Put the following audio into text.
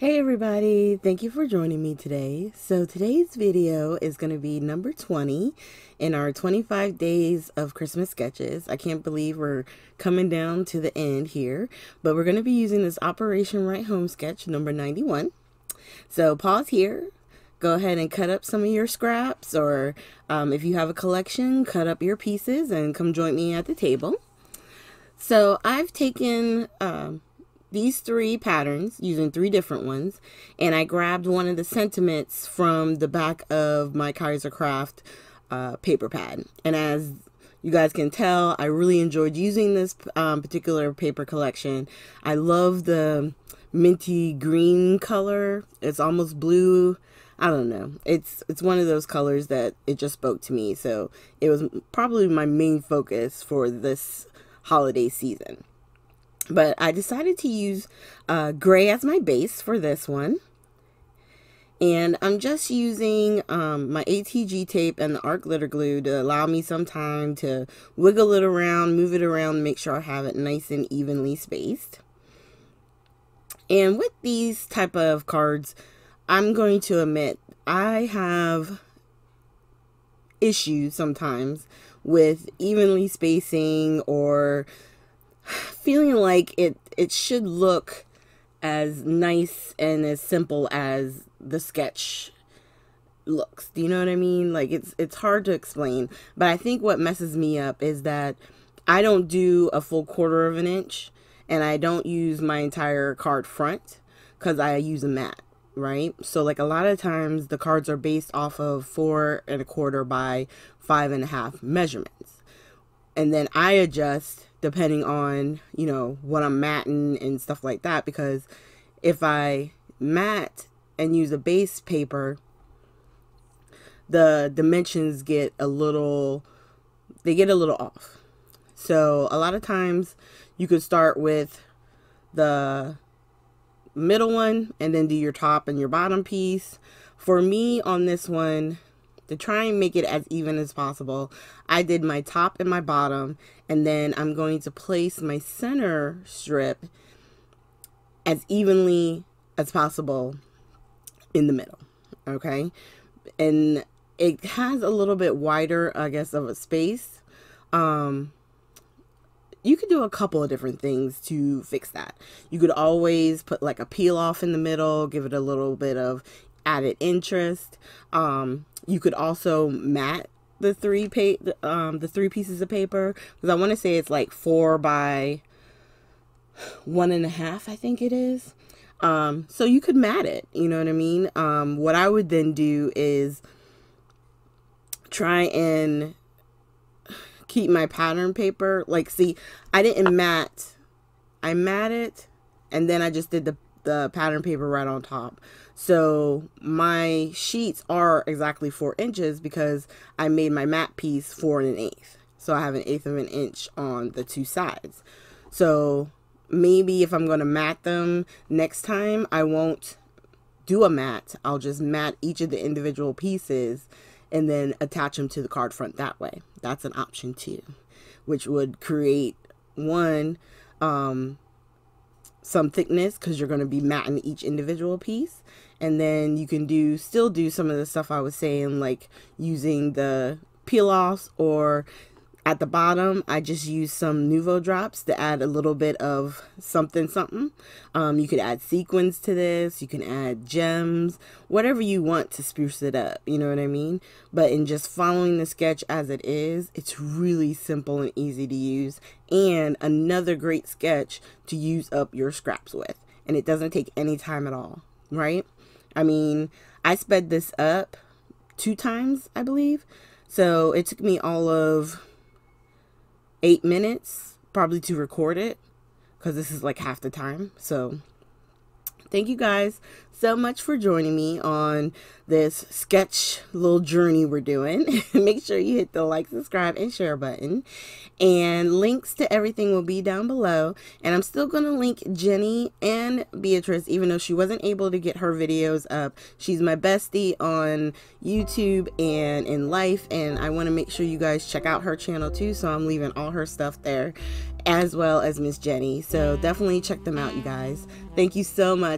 everybody, thank you for joining me today. So today's video is going to be number 20 in our 25 days of Christmas sketches. I can't believe we're coming down to the end here, but we're going to be using this Operation Write Home sketch number 91. So pause here, go ahead and cut up some of your scraps or um, if you have a collection, cut up your pieces and come join me at the table. So I've taken... Um, these three patterns using three different ones and I grabbed one of the sentiments from the back of my Kaisercraft uh, paper pad. And as you guys can tell I really enjoyed using this um, particular paper collection. I love the minty green color. It's almost blue. I don't know. It's it's one of those colors that it just spoke to me. So it was probably my main focus for this holiday season but I decided to use uh, gray as my base for this one. And I'm just using um, my ATG tape and the art glitter glue to allow me some time to wiggle it around, move it around, make sure I have it nice and evenly spaced. And with these type of cards, I'm going to admit I have issues sometimes with evenly spacing or feeling like it it should look as nice and as simple as the sketch looks. Do you know what I mean? Like it's it's hard to explain, but I think what messes me up is that I don't do a full quarter of an inch and I don't use my entire card front cuz I use a mat, right? So like a lot of times the cards are based off of four and a quarter by five and a half measurements. And then I adjust depending on, you know, what I'm matting and stuff like that. Because if I mat and use a base paper, the dimensions get a little, they get a little off. So a lot of times you could start with the middle one and then do your top and your bottom piece. For me on this one, to try and make it as even as possible, I did my top and my bottom, and then I'm going to place my center strip as evenly as possible in the middle, okay? And it has a little bit wider, I guess, of a space. Um, you could do a couple of different things to fix that. You could always put like a peel off in the middle, give it a little bit of added interest. Um, you could also mat the three pa- um the three pieces of paper. Because I want to say it's like four by one and a half I think it is. Um so you could mat it you know what I mean? Um what I would then do is try and keep my pattern paper like see I didn't mat I mat it and then I just did the the pattern paper right on top so my sheets are exactly four inches because I made my mat piece four and an eighth. So I have an eighth of an inch on the two sides. So maybe if I'm going to mat them next time, I won't do a mat. I'll just mat each of the individual pieces and then attach them to the card front that way. That's an option too, which would create one, um, some thickness because you're going to be matting each individual piece. And then you can do still do some of the stuff I was saying like using the peel offs or at the bottom I just use some Nuvo drops to add a little bit of something something. Um, you could add sequins to this. You can add gems. Whatever you want to spruce it up. You know what I mean? But in just following the sketch as it is it's really simple and easy to use. And another great sketch to use up your scraps with. And it doesn't take any time at all right? I mean, I sped this up two times, I believe. So it took me all of eight minutes probably to record it because this is like half the time. So thank you guys so much for joining me on this sketch little journey we're doing. Make sure you hit the like, subscribe, and share button. And links to everything will be down below. And I'm still going to link Jenny and Beatriz, even though she wasn't able to get her videos up. She's my bestie on YouTube and in life. And I want to make sure you guys check out her channel too. So I'm leaving all her stuff there as well as Miss Jenny. So definitely check them out, you guys. Thank you so much.